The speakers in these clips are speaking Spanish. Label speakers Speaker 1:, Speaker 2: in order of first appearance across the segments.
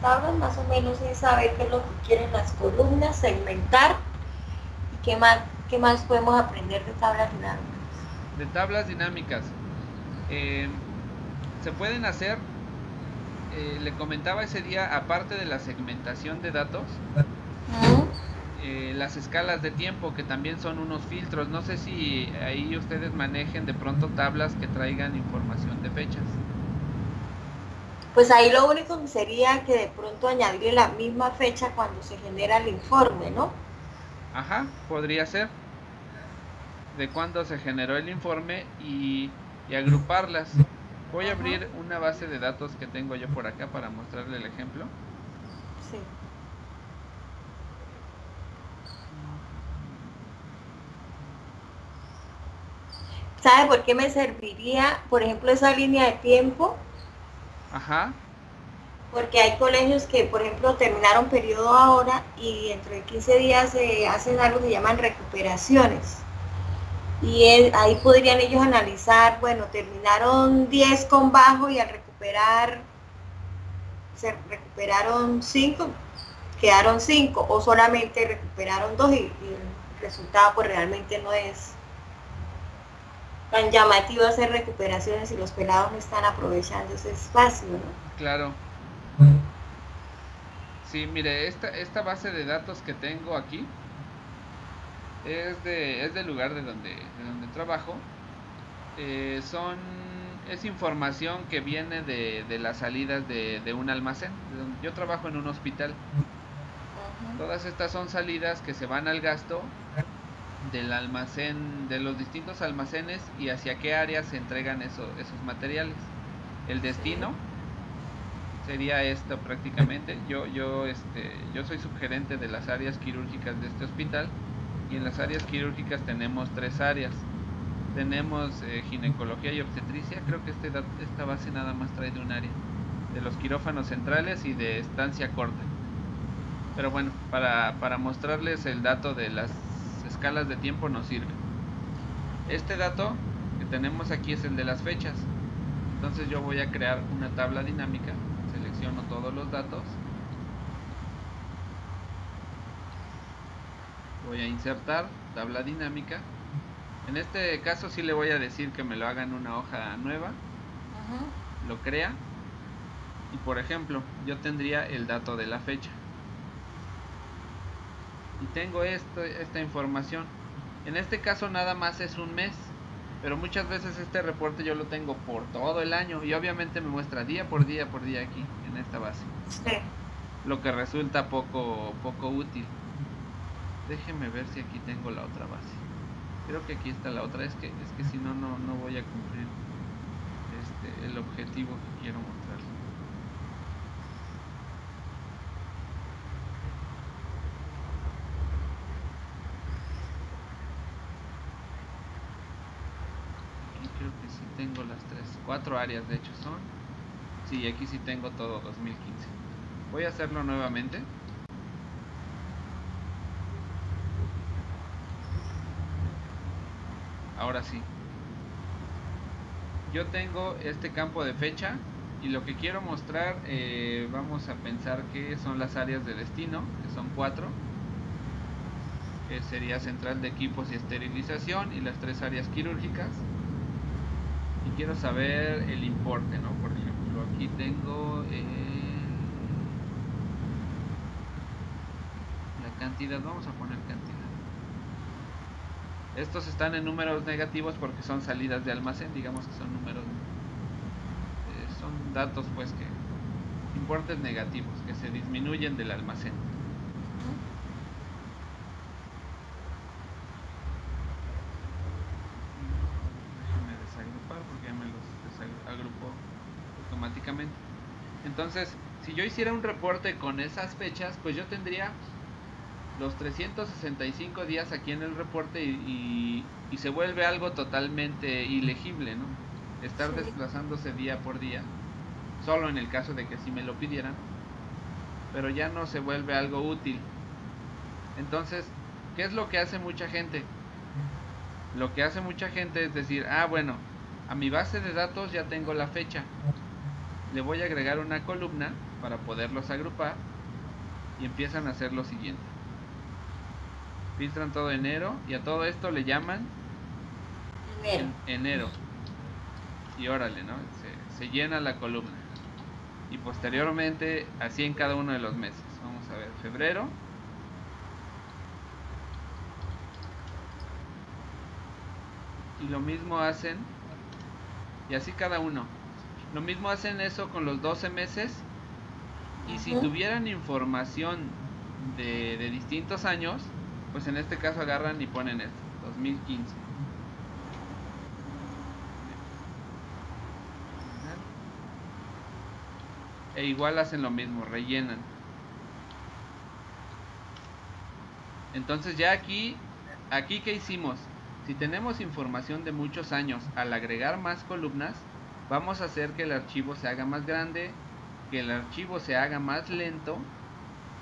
Speaker 1: tablas más o menos es saber qué es lo que quieren las columnas, segmentar y qué más, qué más podemos aprender de tablas dinámicas.
Speaker 2: De tablas dinámicas. Eh, se pueden hacer, eh, le comentaba ese día, aparte de la segmentación de datos, eh, las escalas de tiempo que también son unos filtros. No sé si ahí ustedes manejen de pronto tablas que traigan información de fechas.
Speaker 1: Pues ahí lo único sería que de pronto añadirle la misma fecha cuando se genera el informe, ¿no?
Speaker 2: Ajá, podría ser. De cuándo se generó el informe y, agruparlas. Voy a abrir una base de datos que tengo yo por acá para mostrarle el ejemplo. Sí.
Speaker 1: ¿Sabe por qué me serviría, por ejemplo, esa línea de tiempo?
Speaker 2: Ajá.
Speaker 1: Porque hay colegios que, por ejemplo, terminaron periodo ahora y dentro de 15 días se hacen algo que llaman recuperaciones. Y ahí podrían ellos analizar, bueno, terminaron 10 con bajo y al recuperar, se recuperaron 5, quedaron 5 o solamente recuperaron 2 y, y el resultado pues realmente no es tan llamativo hacer recuperaciones y los pelados no están aprovechando ese espacio, ¿no?
Speaker 2: Claro. Sí, mire, esta, esta base de datos que tengo aquí es, de, es del lugar de donde, de donde trabajo. Eh, son, es información que viene de, de las salidas de, de, un almacén. Yo trabajo en un hospital. Todas estas son salidas que se van al gasto del almacén, de los distintos almacenes y hacia qué áreas se entregan esos materiales. El destino sería esto prácticamente. Yo, yo, este, yo soy subgerente de las áreas quirúrgicas de este hospital y en las áreas quirúrgicas tenemos tres áreas. Tenemos eh, ginecología y obstetricia, creo que este, esta base nada más trae de un área, de los quirófanos centrales y de estancia corta. Pero bueno, para, para mostrarles el dato de las escalas de tiempo nos sirve. Este dato que tenemos aquí es el de las fechas. Entonces yo voy a crear una tabla dinámica, selecciono todos los datos, voy a insertar tabla dinámica. En este caso sí le voy a decir que me lo haga en una hoja nueva, lo crea y por ejemplo yo tendría el dato de la fecha y tengo esto, esta información. En este caso nada más es un mes, pero muchas veces este reporte yo lo tengo por todo el año y obviamente me muestra día por día por día aquí en esta base. Lo que resulta poco poco útil. Déjeme ver si aquí tengo la otra base. Creo que aquí está la otra, es que es que si no no no voy a cumplir este el objetivo que quiero mostrar. Tengo las tres, cuatro áreas de hecho son. Sí, aquí sí tengo todo 2015. Voy a hacerlo nuevamente. Ahora sí. Yo tengo este campo de fecha y lo que quiero mostrar, eh, vamos a pensar que son las áreas de destino, que son cuatro. Que sería central de equipos y esterilización y las tres áreas quirúrgicas y quiero saber el importe, ¿no? Por ejemplo, aquí tengo eh, la cantidad, vamos a poner cantidad. Estos están en números negativos porque son salidas de almacén, digamos que son números, eh, son datos pues que, importes negativos, que se disminuyen del almacén. Si yo hiciera un reporte con esas fechas, pues yo tendría los 365 días aquí en el reporte y, se vuelve algo totalmente ilegible, ¿no? Estar desplazándose día por día, solo en el caso de que si me lo pidieran, pero ya no se vuelve algo útil. Entonces, ¿qué es lo que hace mucha gente? Lo que hace mucha gente es decir, ah, bueno, a mi base de datos ya tengo la fecha, le voy a agregar una columna para poderlos agrupar y empiezan a hacer lo siguiente. Filtran todo enero y a todo esto le llaman
Speaker 1: Enero.
Speaker 2: enero. Y órale, ¿no? Se, se llena la columna. Y posteriormente así en cada uno de los meses. Vamos a ver, febrero. Y lo mismo hacen, y así cada uno. Lo mismo hacen eso con los 12 meses. Y si tuvieran información de, de distintos años, pues en este caso agarran y ponen esto, 2015. E igual hacen lo mismo, rellenan. Entonces ya aquí, aquí que hicimos, si tenemos información de muchos años, al agregar más columnas, vamos a hacer que el archivo se haga más grande, que el archivo se haga más lento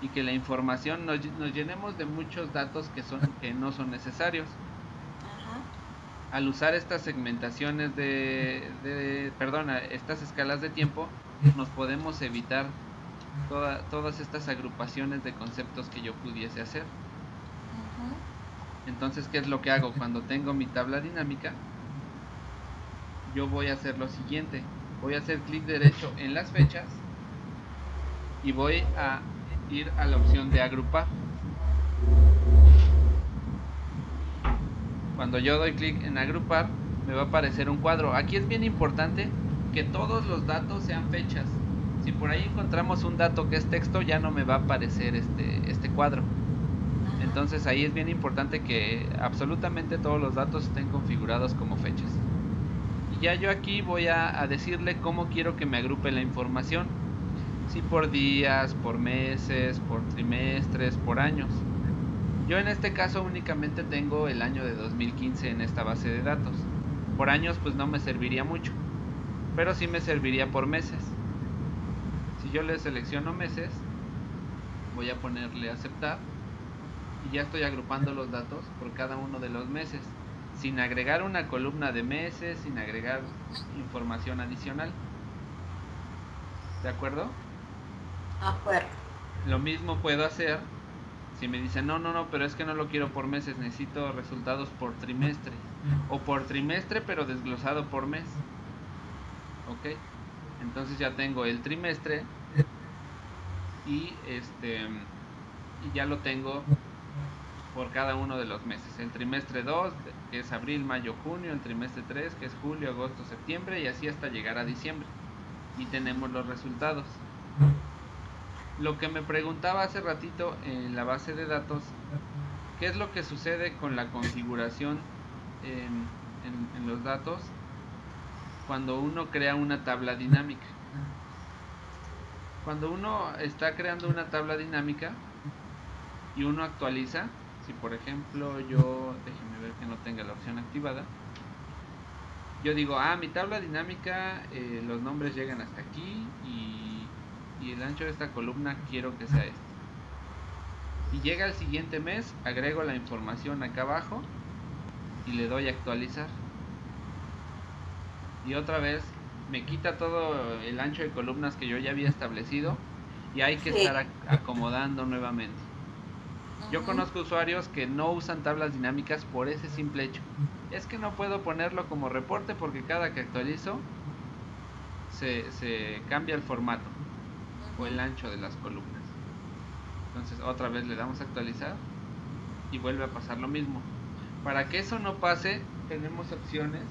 Speaker 2: y que la información nos, nos llenemos de muchos datos que, son, que no son necesarios.
Speaker 1: Ajá.
Speaker 2: Al usar estas segmentaciones de, de perdona, estas escalas de tiempo, nos podemos evitar toda- todas estas agrupaciones de conceptos que yo pudiese hacer. Entonces, ¿qué es lo que hago? Cuando tengo mi tabla dinámica, yo voy a hacer lo siguiente. Voy a hacer clic derecho en las fechas y voy a ir a la opción de agrupar. Cuando yo doy clic en agrupar, me va a aparecer un cuadro. Aquí es bien importante que todos los datos sean fechas. Si por ahí encontramos un dato que es texto, ya no me va a aparecer este, este cuadro. Entonces ahí es bien importante que absolutamente todos los datos estén configurados como fechas. Y ya yo aquí voy a, a decirle cómo quiero que me agrupe la información. Si por días, por meses, por trimestres, por años. Yo en este caso únicamente tengo el año de 2015 en esta base de datos. Por años pues no me serviría mucho. Pero sí me serviría por meses. Si yo le selecciono meses, voy a ponerle aceptar y ya estoy agrupando los datos por cada uno de los meses, sin agregar una columna de meses, sin agregar información adicional. ¿De acuerdo? Lo mismo puedo hacer si me dicen, no, no, no, pero es que no lo quiero por meses, necesito resultados por trimestre. O por trimestre, pero desglosado por mes. ¿Ok? Entonces ya tengo el trimestre y este y ya lo tengo por cada uno de los meses. El trimestre 2, que es abril, mayo, junio, el trimestre 3, que es julio, agosto, septiembre, y así hasta llegar a diciembre. Y tenemos los resultados. Lo que me preguntaba hace ratito en la base de datos, ¿qué es lo que sucede con la configuración en, los datos cuando uno crea una tabla dinámica? Cuando uno está creando una tabla dinámica y uno actualiza, si por ejemplo yo, déjeme ver que no tenga la opción activada, yo digo, ah, mi tabla dinámica, eh, los nombres llegan hasta aquí y, y el ancho de esta columna quiero que sea este. Y llega el siguiente mes, agrego la información acá abajo y le doy a actualizar. Y otra vez me quita todo el ancho de columnas que yo ya había establecido y hay que
Speaker 1: Sí.
Speaker 2: estar ac- acomodando nuevamente. Yo conozco usuarios que no usan tablas dinámicas por ese simple hecho. Es que no puedo ponerlo como reporte porque cada que actualizo se, se cambia el formato o el ancho de las columnas. Entonces otra vez le damos a actualizar y vuelve a pasar lo mismo. Para que eso no pase, tenemos opciones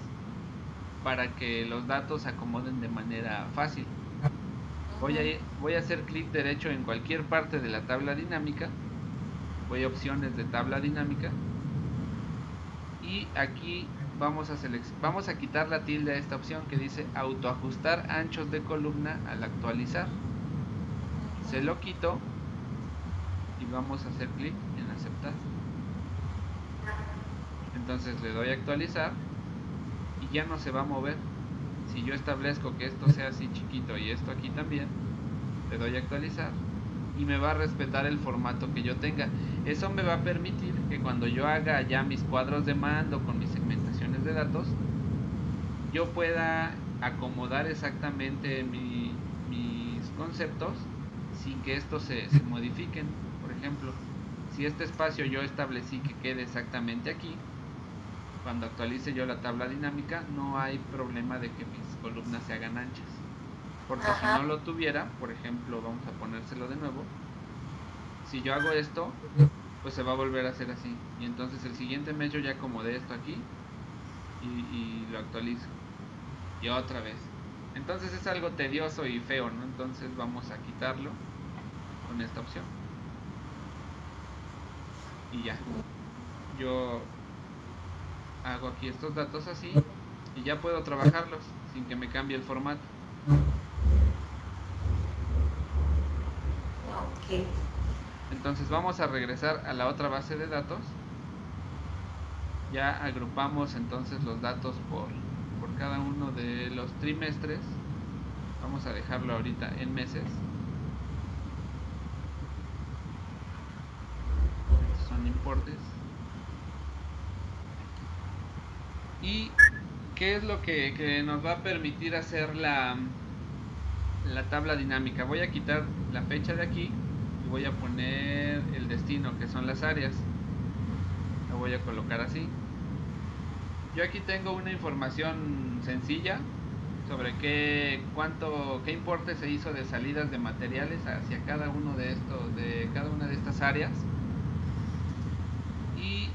Speaker 2: para que los datos se acomoden de manera fácil. Voy a, ir- voy a hacer clic derecho en cualquier parte de la tabla dinámica. Voy a opciones de tabla dinámica. Y aquí vamos a, vamos a quitar la tilde a esta opción que dice autoajustar anchos de columna al actualizar. Se lo quito y vamos a hacer clic en aceptar. Entonces le doy a actualizar y ya no se va a mover. Si yo establezco que esto sea así chiquito y esto aquí también, le doy a actualizar y me va a respetar el formato que yo tenga. Eso me va a permitir que cuando yo haga ya mis cuadros de mando con mis segmentaciones de datos, yo pueda acomodar exactamente mi- mis conceptos sin que estos se, se modifiquen. Por ejemplo, si este espacio yo establecí que quede exactamente aquí, cuando actualice yo la tabla dinámica no hay problema de que mis columnas se hagan anchas. Porque si no lo tuviera, por ejemplo, vamos a ponérselo de nuevo, si yo hago esto, pues se va a volver a hacer así. Y entonces el siguiente mes yo ya acomodé esto aquí y, lo actualizo. Y otra vez. Entonces es algo tedioso y feo, ¿no? Entonces vamos a quitarlo con esta opción. Y ya. Yo hago aquí estos datos así y ya puedo trabajarlos sin que me cambie el formato. Entonces vamos a regresar a la otra base de datos. Ya agrupamos entonces los datos por, por cada uno de los trimestres. Vamos a dejarlo ahorita en meses. Son importes. ¿Y qué es lo que, que nos va a permitir hacer la, la tabla dinámica? Voy a quitar la fecha de aquí voy a poner el destino que son las áreas lo voy a colocar así yo aquí tengo una información sencilla sobre qué cuánto qué importe se hizo de salidas de materiales hacia cada uno de estos de cada una de estas áreas y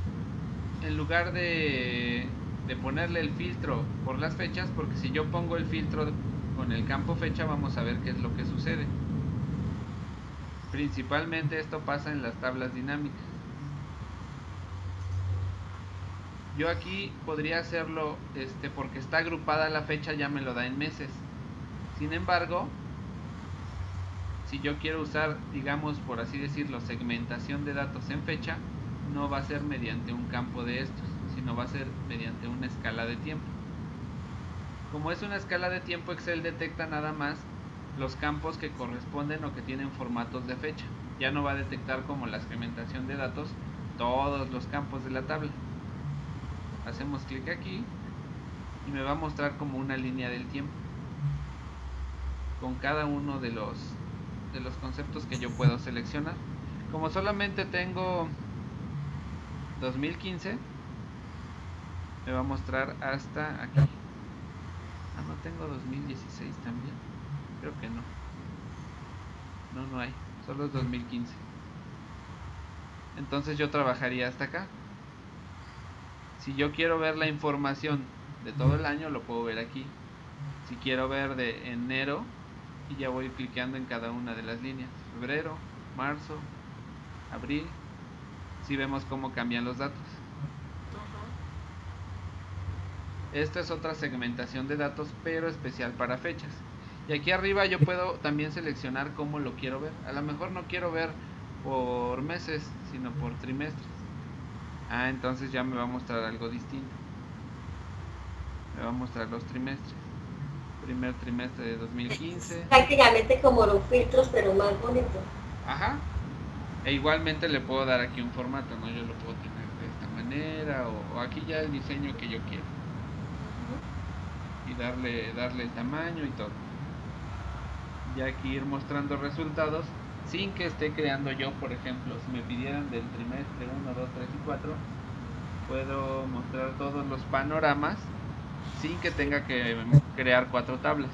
Speaker 2: en lugar de, de ponerle el filtro por las fechas porque si yo pongo el filtro con el campo fecha vamos a ver qué es lo que sucede Principalmente esto pasa en las tablas dinámicas. Yo aquí podría hacerlo este, porque está agrupada la fecha, ya me lo da en meses. Sin embargo, si yo quiero usar, digamos, por así decirlo, segmentación de datos en fecha, no va a ser mediante un campo de estos, sino va a ser mediante una escala de tiempo. Como es una escala de tiempo, Excel detecta nada más los campos que corresponden o que tienen formatos de fecha. Ya no va a detectar como la segmentación de datos todos los campos de la tabla. Hacemos clic aquí y me va a mostrar como una línea del tiempo con cada uno de los de los conceptos que yo puedo seleccionar. Como solamente tengo 2015 me va a mostrar hasta aquí. Ah, no tengo 2016 también. Creo que no. No, no hay. Solo es 2015. Entonces yo trabajaría hasta acá. Si yo quiero ver la información de todo el año, lo puedo ver aquí. Si quiero ver de enero, y ya voy clicando en cada una de las líneas. Febrero, marzo, abril. Si vemos cómo cambian los datos. Esta es otra segmentación de datos, pero especial para fechas. Y aquí arriba yo puedo también seleccionar cómo lo quiero ver. A lo mejor no quiero ver por meses, sino por trimestres. Ah, entonces ya me va a mostrar algo distinto. Me va a mostrar los trimestres. Primer trimestre de 2015.
Speaker 1: Prácticamente como los filtros, pero más bonito.
Speaker 2: Ajá. E igualmente le puedo dar aquí un formato, ¿no? Yo lo puedo tener de esta manera o, aquí ya el diseño que yo quiero. Y darle, darle el tamaño y todo ya aquí ir mostrando resultados sin que esté creando yo, por ejemplo, si me pidieran del trimestre 1, 2, 3 y 4, puedo mostrar todos los panoramas sin que tenga que crear cuatro tablas.